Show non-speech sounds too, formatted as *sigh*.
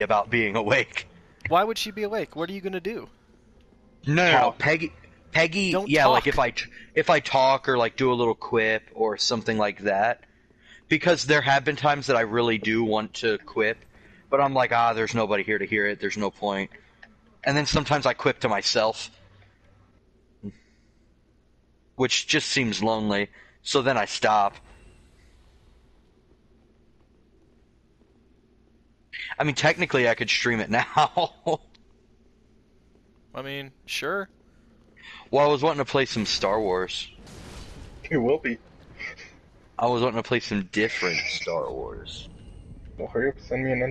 about being awake. Why would she be awake? What are you gonna do? No, no, no. Peggy. Peggy, Don't yeah, like if I if I talk or like do a little quip or something like that, because there have been times that I really do want to quip, but I'm like, ah, there's nobody here to hear it. There's no point. And then sometimes I quip to myself, which just seems lonely. So then I stop. I mean, technically, I could stream it now. *laughs* I mean, sure. well, I was wanting to play some Star Wars. You will be. I was wanting to play some different Star Wars. Well, hurry up, send me an